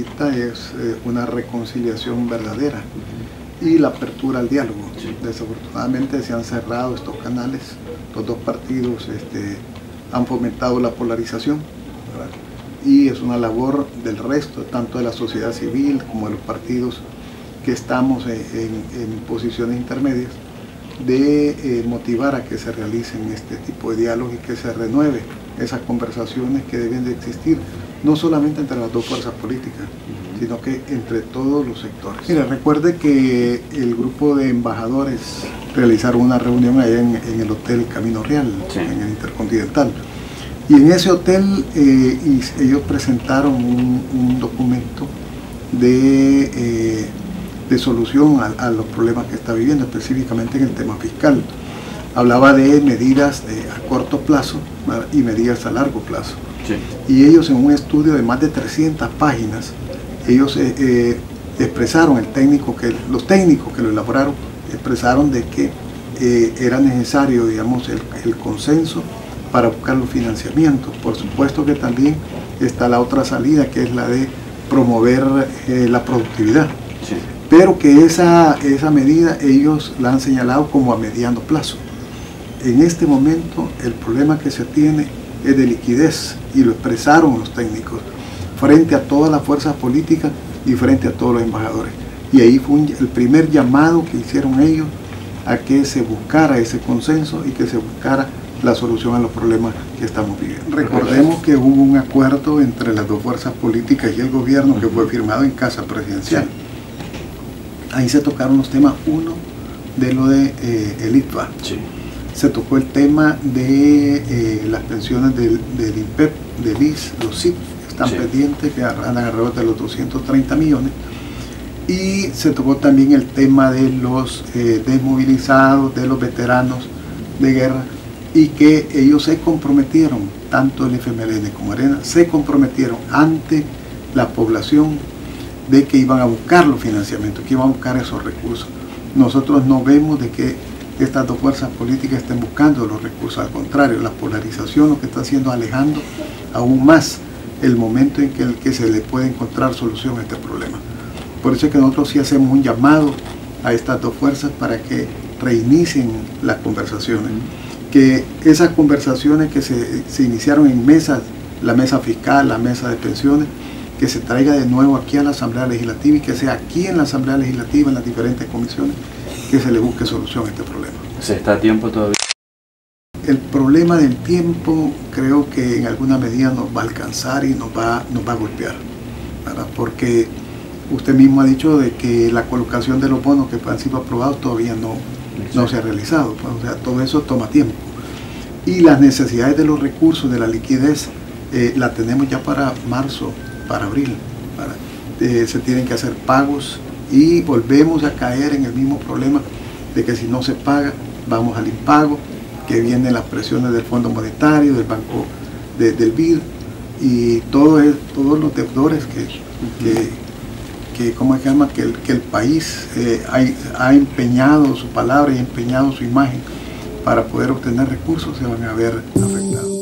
es eh, una reconciliación verdadera y la apertura al diálogo. Desafortunadamente se han cerrado estos canales, los dos partidos este, han fomentado la polarización y es una labor del resto, tanto de la sociedad civil como de los partidos que estamos en, posiciones intermedias, de eh, motivar a que se realicen este tipo de diálogos y que se renueve esas conversaciones que deben de existir, no solamente entre las dos fuerzas políticas, sino que entre todos los sectores. Mira, recuerde que el grupo de embajadores realizaron una reunión allá en, el Hotel Camino Real, en el Intercontinental. Y en ese hotel eh, ellos presentaron un, documento de, eh, de solución a, los problemas que está viviendo, específicamente en el tema fiscal. Hablaba de medidas a corto plazo y medidas a largo plazo. Y ellos en un estudio de más de 300 páginas, ellos eh, expresaron, el técnico que, los técnicos que lo elaboraron, expresaron de que era necesario, digamos, el, el consenso para buscar los financiamientos. Por supuesto que también está la otra salida, que es la de promover eh, la productividad. Pero que esa, esa medida ellos la han señalado como a mediano plazo. En este momento el problema que se tiene es de liquidez y lo expresaron los técnicos frente a todas las fuerzas políticas y frente a todos los embajadores. Y ahí fue el primer llamado que hicieron ellos a que se buscara ese consenso y que se buscara la solución a los problemas que estamos viviendo. Recordemos que hubo un acuerdo entre las dos fuerzas políticas y el gobierno que fue firmado en Casa Presidencial. Ahí se tocaron los temas, uno de lo de eh, el ITVA. Se tocó el tema de eh, las pensiones del, del, INPEP, del IS, los SIP, están pendientes, que han agarrado de los 230 millones. Y se tocó también el tema de los eh, desmovilizados, de los veteranos de guerra, y que ellos se comprometieron, tanto el FMLN como Arena, se comprometieron ante la población de que iban a buscar los financiamientos, que iban a buscar esos recursos. Nosotros no vemos de que estas dos fuerzas políticas estén buscando los recursos, al contrario, la polarización lo que está haciendo alejando aún más el momento en que, el que se le puede encontrar solución a este problema. Por eso es que nosotros sí hacemos un llamado a estas dos fuerzas para que reinicien las conversaciones que esas conversaciones que se, iniciaron en mesas, la mesa fiscal, la mesa de pensiones, que se traiga de nuevo aquí a la Asamblea Legislativa y que sea aquí en la Asamblea Legislativa, en las diferentes comisiones, que se le busque solución a este problema. ¿Se está a tiempo todavía? El problema del tiempo creo que en alguna medida nos va a alcanzar y nos va, nos va a golpear, porque usted mismo ha dicho de que la colocación de los bonos que han sido aprobados todavía no, no se ha realizado. Pues, o sea, todo eso toma tiempo. Y las necesidades de los recursos, de la liquidez, eh, la tenemos ya para marzo, para abril. Eh, se tienen que hacer pagos y volvemos a caer en el mismo problema de que si no se paga, vamos al impago, que vienen las presiones del Fondo Monetario, del Banco del BID y todo todos los deudores que, que que, ¿cómo se llama? que, el, que el país eh, ha, empeñado su palabra y empeñado su imagen para poder obtener recursos, se van a ver afectados.